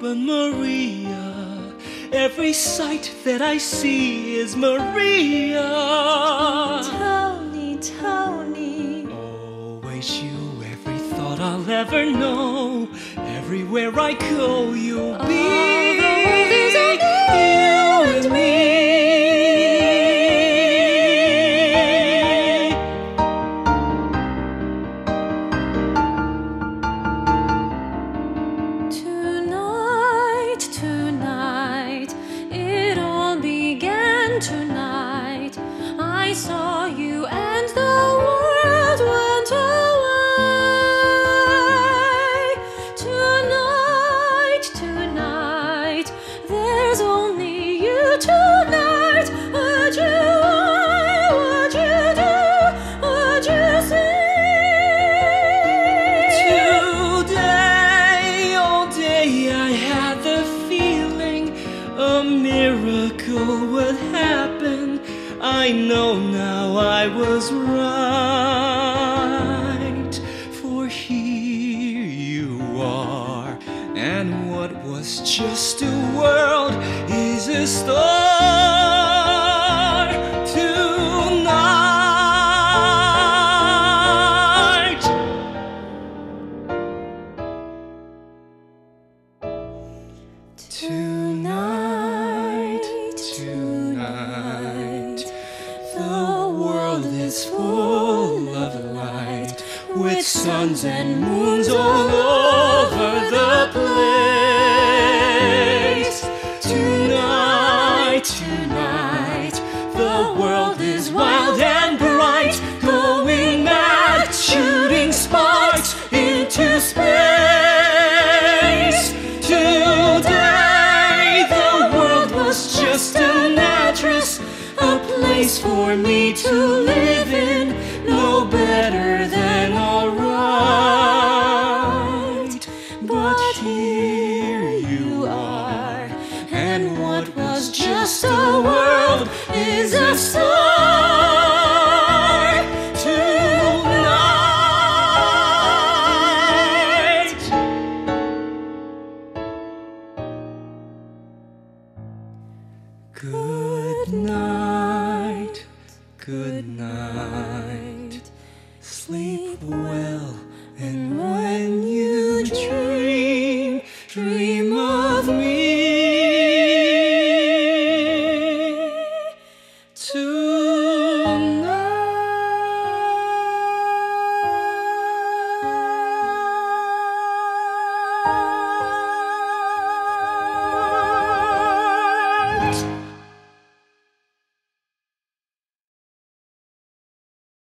but Maria. Every sight that I see is Maria. Tony, Tony. Always you, every thought I'll ever know. Everywhere I go, you'll be. All miracle would happen. I know now I was right. For here you are, and what was just a world is a star. Tonight. Tonight, with suns and moons all over the place. Tonight, tonight, the world is wild and bright, going mad, shooting sparks into space. Today, the world was just an address, a place for me to live here you are, and what was just a world is a star. Tonight. Good night, good night.